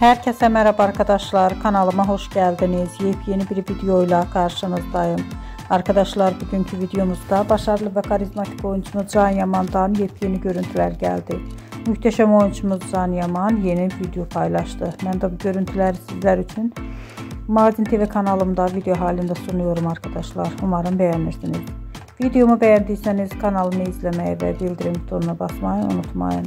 Herkese merhaba arkadaşlar. Kanalıma hoş geldiniz. Yepyeni bir videoyla karşınızdayım. Arkadaşlar bugünkü videomuzda başarılı ve karizmatik oyuncumuz Can Yaman'dan yepyeni görüntüler geldi. Muhteşem oyuncumuz Can Yaman yeni video paylaştı. Ben de bu görüntüleri sizler için Mardin TV kanalımda video halinde sunuyorum arkadaşlar. Umarım beğenirsiniz. Videomu beğendiyseniz kanalımı izlemeyi ve bildirim butonuna basmayı unutmayın.